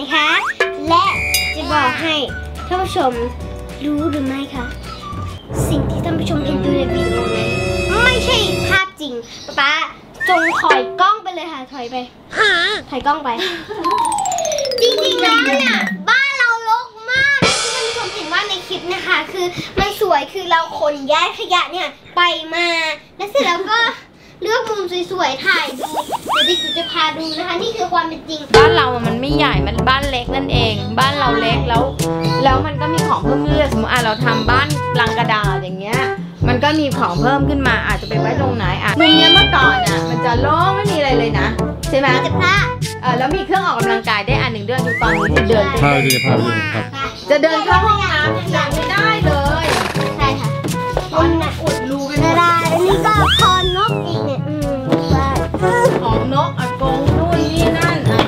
นะคะ และจะบอกให้ท่านผู้ชมรู้หรือไม่คะสิ่งที่ท่านผู้ชมเห็นดูในวิดีโอนั้นไม่ใช่ภาพจริงป๊าจงถอยกล้องไปเลยค่ะถอยไปถอยกล้องไป จริงๆแล้วเนี่ยบ้านเรารกมากที่ท่านผู้ชมเห็นว่าในคลิปนะคะ คือมันสวยคือเราขนย้ายขยะเนี่ยไปมาแล้วเสร็จแล้วก็ เลือกมุมสวยๆ ถ่ายดูเดี๋ยวดิฉันจะพาดูนะคะ นี่คือความเป็นจริง บ้านเราอะมันไม่ใหญ่ มันบ้านเล็กนั่นเอง บ้านเราเล็กแล้ว แล้วมันก็มีของเพิ่มเรื่อยๆสมมติอะเราทำบ้านลังกระดาษอย่างเงี้ย มันก็มีของเพิ่มขึ้นมาอาจจะไปไว้ตรงไหนอะมุมเนี้ยเมื่อก่อนอะมันจะโล่งไม่มีอะไรเลยนะ ใช่ไหมมีแต่พระเออแล้วมีเครื่องออกกำลังกายได้อันหนึ่งด้วยดูตอนนี้จะเดินใช่พาไปดูพาไปดูครับจะเดินเข้าห้องน้ำยังไม่ได้ นกอากงนู่นนี่นั่นอะ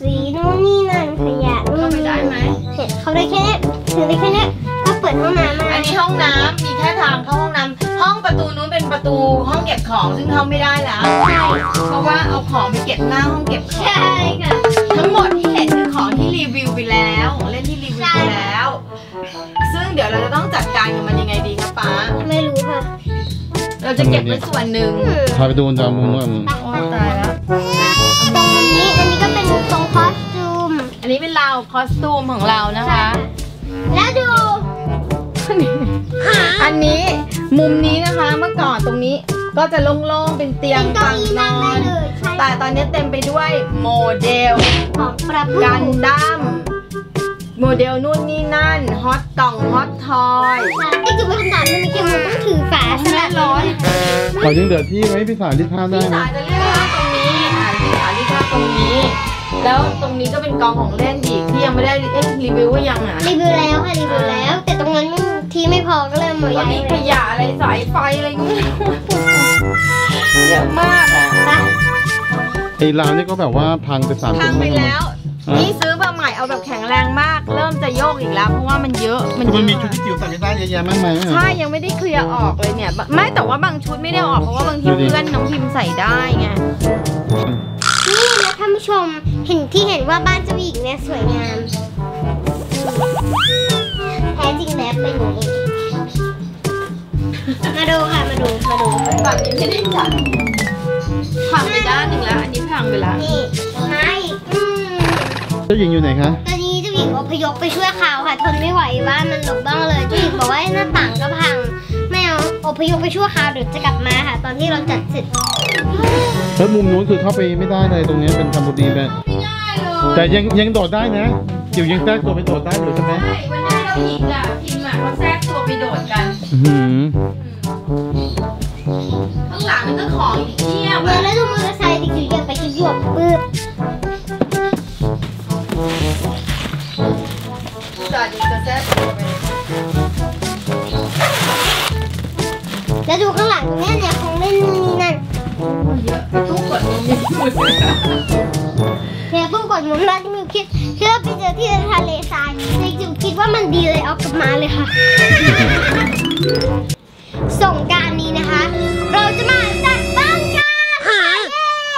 สีนู่นนี่นั่นขยะนู่เข้านไปนี่ได้ไหมเสร็จเขาได้แค่เนี้ยถือได้แค่เนี้ยก็เปิดห้องน้ำมาอันนี้ห้องน้ำมีแค่ทางเข้าห้องน้ำห้องประตูนู้นเป็นประตูห้องเก็บของซึ่งเข้าไม่ได้แล้วใช่เพราะว่าเอาของไปเก็บหน้าห้องเก็บของ ใช่ค่ะทั้งหมดที่เห็นคือของที่รีวิวไปแล้วเล่นที่รีวิวไปแล้ว ซึ่งเดี๋ยวเราจะต้องจัดการกับมันยังไงดีคะป๊าไม่รู้ค่ะ เราจะเก็บไว้ส่วนหนึ่งอืมพาไปดูจามุมนู้นโอ้ตายแล้วตรงนี้อันนี้ก็เป็นตรงคอสตูม อันนี้เป็นเราวคอสตูมของเรานะคะ แล้วดู อันนี้มุมนี้นะคะเมื่อก่อนตรงนี้ก็จะโล่งๆเป็นเตียงเป็นเก้าฝั่งอี้นนั่งอได้นเลยใช่แต่ตอนนี้เต็มไปด้วยโมเดลของประพูกันดั้มโมเดลนู่นนี่นั่น ฮอตกล่อง ฮอตทอยไอ้จุดเป็นคำถามมันมีเกมมันต้องถือฝาสลัดร้อน เรายังเหลือที่ไว้พี่สารที่ท่าได้พี่สายจะเรียกว่าตรงนี้อ่าพี่สายที่ท่าตรงนี้ แล้วตรงนี้ก็เป็นกองของเล่นอีกที่ยังไม่ได้เอ๊ะรีวิวว่ายังอะรีวิวแล้วค่ะรีวิวแล้ว แต่ตรงนั้นไม่ที่ไม่พอก็เลยมาก็ย้ายมีขยะอะไรสายไฟอะไรก็ไม่รู้เยอะมากอะไอ้ร้าวนี่ก็แบบว่าพังไปสามพังไปแล้ว นี่ซื้อมาใหม่เอาแบบแข็งแรงมาก เริ่มจะโยกอีกแล้วเพราะว่ามันเยอะมันคือเยมันอะมีชุดที่จิ๋วใส่ไม่ได้เยอะแยะมากมายอะใช่ยังไม่ได้เคลียร์ออกเลยเนี่ยบไม่แต่ว่าบางชุดไม่ได้ออกเพราะว่าบางทีดูดิเพื่อนน้องพิมพ์ใส่ได้ไงนี่นะท่านผู้ชมเห็นที่เห็นว่าบ้านเจ้าหญิงเนี่ยสวยงามแท้จริงแล้วเป็นอย่างนี้มาดูค่ะมาดูมาดูฝั่งนี้ไม่ได้จัดพังไปด้านหนึ่งแล้ว อันนี้พังไปแล้วนี่มาอีกอืมเจ้าหญิงอยู่ไหนคะตอนนี้เจ้าห ญิงอพยพไปช่วยข่าวค่ะ ทนไม่ไหวบ้านมันหลบบ้างเลยเจ้าหญิงบอกว่าหน้าต่างก็พัง ไม่เอาอพยพไปช่วยข่าวเดี๋ยวจะกลับมาค่ะ ตอนที่เราจัดเสร็จแล้วมุมนู้นคือเข้าไปไม่ได้เลยตรงนี้เป็นทำบุรีไปไม่ได้เลยแต่ยังยังโดดได้นะจิ๋วยังแทรกตัวไปโดดได้อยู่ใช่ไหมใช่วันนี้เราหญิงอะพิมพ์อะเขาแทรกตัวไปโดดกันอื้อหือข้างหลังมันก็ของอีกเทียบเมื่อแล้วดูมอเตอร์ไซค์ดิคิวเหยียบไปคิวหยวบปึ๊บ แล้วดูข้างหลังตรงเนี้ยเนี่ยของเล่นนี่นั่นเยอะไปตู้กดมันมีหมดเลยเนี่ยเพิ่งกดหมุนมาที่มิวคิดคือเราไปเจอที่ทะเลทรายในจิวคิดว่ามันดีเลยเอากลับมาเลยค่ะส่งกรารนี้นะคะ เราจะมาจัดบ้านกัน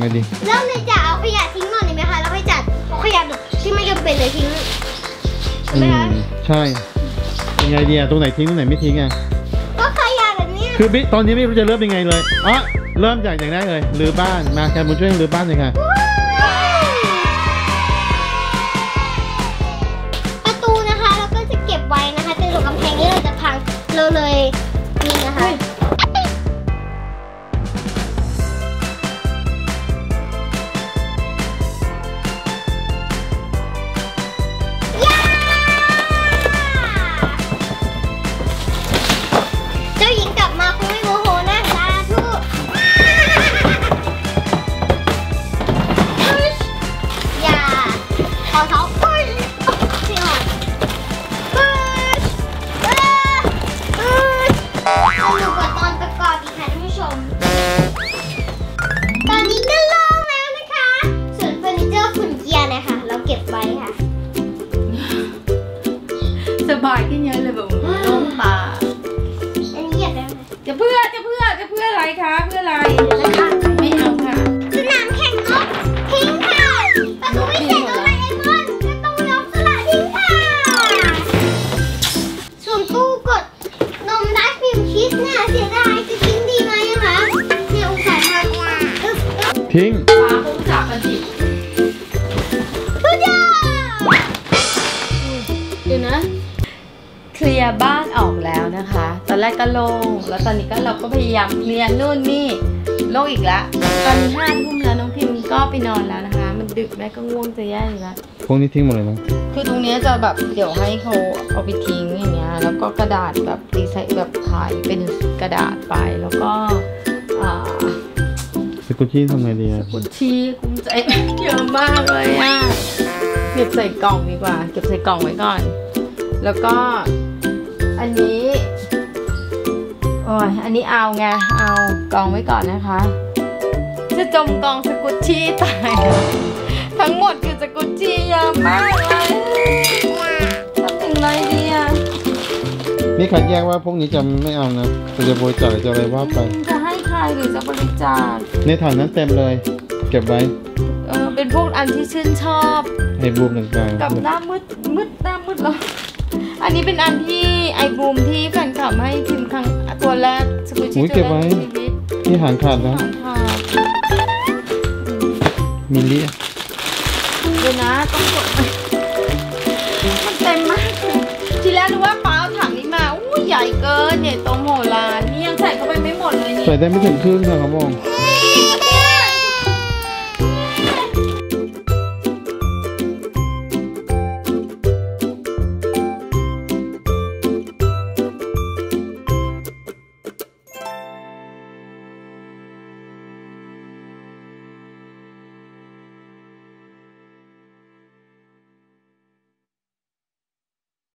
ไงดีเริ่มเลยจะเอาขยะทิ้งก่อนดีไหมคะแล้วค่อยจัดเอาขยะแบบที่ไม่จำเป็นเลยทิ้งใช่อืไหมคะมใช่ยังไงดีอะตรงไหนทิ้งตรงไหนไม่ทิ้งอะ คือบิ๊กตอนนี้ไม่รู้จะเริ่มยังไงเลยอ๋อเริ่มจากอย่างแรกเลยรื้อบ้านมาแคมบุญช่วยรื้อบ้านเลยค่ะประตูนะคะเราก็จะเก็บไว้นะคะแต่ส่กำแพงนี้เราจะพังเราเลยนี่นะคะ สบายขึ้นเยอะเลยแบบโล่งตาอันนี้อยากได้จะเพื่อจะเพื่อจะเพื่ออะไรคะเพื่ออะไรนะคะไม่เอาค่ะสนามแข่งนกทิ้งค่ะประตูวิเศษโดรเอมอนประตูนกสละทิ้งค่ะส่ตู้กดนมดัชมิลคิสเนี่ยเสียดายจะทิ้งดีไหมคะเนี่ยอุส่าห์มาทิ้ง ยร์บ้านออกแล้วนะคะ ตอนแรกก็โล่งแล้วตอนนี้ก็เราก็พยายามเคลียร์นู่นนี่โล่งอีกแล้วตอนนี้ห้าทุ่มแล้วน้องพิมก็ไปนอนแล้วนะคะ มันดึกแม่ก็ง่วงจะแย่อยู่แล้วพวกนี้ทิ้งหมดเลยนะคือตรงเนี้ยจะแบบเดี๋ยวให้เขาเอาไปทิ้งอย่างเงี้ยแล้วก็กระดาษแบบรีไซแบบขายเป็นกระดาษไปแล้วก็อ่าสกุชชี่ทำไงดีอะกุชชี่กุ้มใจเยอะมากเลยอะเก็บใส่กล่องดีกว่า เก็บใส่กล่องไว้ก่อน แล้วก็ อันนี้โอ้ยอันนี้เอาไง เอากองไว้ก่อนนะคะ จะจมกองสกุชชี่ตาย ทั้งหมดคือสกุชชี่เยอะมากเลยทำยังไงดีอะนี่คัดแยกว่าพวกนี้จะไม่เอานะแต่จะบริจาคหรือจะอะไรว่าไป จะให้ใครหรือจะบริจาค ในถังนั้นเต็มเลย เก็บไว้ เออ เป็นพวกอันที่ชื่นชอบให้บูมต่างกับหน้ามืดมืดหน้ามืดแล้ว อันนี้เป็นอันที่ไอบูมที่แฟนคลับให้พิมพ์ครั้งตัวแรกสกุชๆอุ้ชี่ยตัเก็วบแรไว้กในชีวิตที่หางขาดแล้วหางขาดมิลลี่เดี๋ยวนะต้องกดมันเต็มมากทีแรกนึกว่าป้าเอาถังนี้มาอู้ใหญ่เกินใหญ่โตมโหฬารนี่ยังใส่เข้าไปไม่หมดเลยนี่ ใส่ได้ไม่ถึงครึ่งค่ะเขาบอกเ